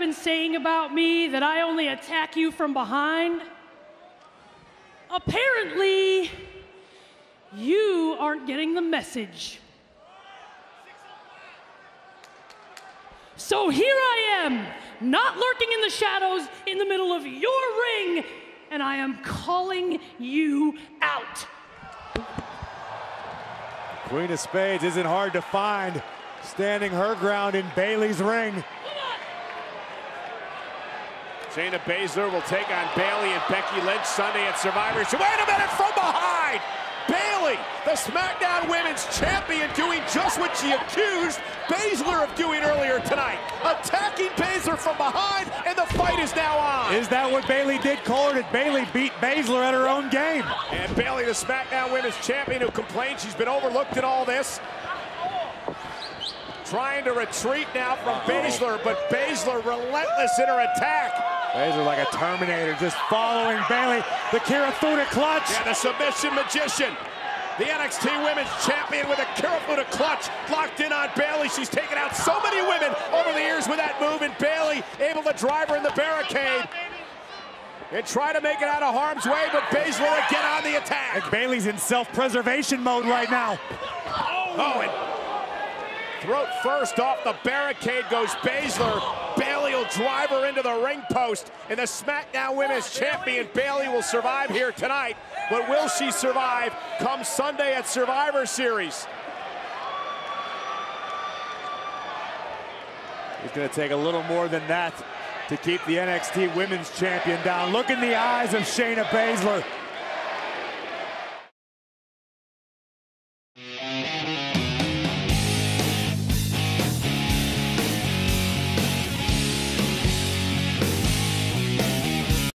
been saying about me that I only attack you from behind? Apparently, you aren't getting the message. So here I am, not lurking in the shadows in the middle of your ring, and I am calling you out. Queen of Spades isn't hard to find, standing her ground in Bayley's ring. Shayna Baszler will take on Bayley and Becky Lynch Sunday at Survivor Series. Wait a minute, from behind! Bayley, the SmackDown Women's Champion, doing just what she accused Baszler of doing earlier tonight. Attacking Baszler from behind, and the fight is now on. Is that what Bayley did, Cole, or did Bayley beat Baszler at her own game? And Bayley, the SmackDown Women's Champion, who complained she's been overlooked in all this. Trying to retreat now from Baszler, but Baszler relentless in her attack. Baszler like a Terminator, just following Bayley. The Kirifuda clutch. Yeah, the submission magician. The NXT Women's Champion with a Kirifuda clutch locked in on Bayley. She's taken out so many women over the years with that move, and Bayley able to drive her in the barricade and try to make it out of harm's way, but Baszler again on the attack. And Bayley's in self-preservation mode right now. Oh, and throat first off the barricade goes Baszler. Bayley will drive her into the ring post, and the SmackDown Women's Champion Bayley will survive here tonight. But will she survive come Sunday at Survivor Series? It's going to take a little more than that to keep the NXT Women's Champion down. Look in the eyes of Shayna Baszler.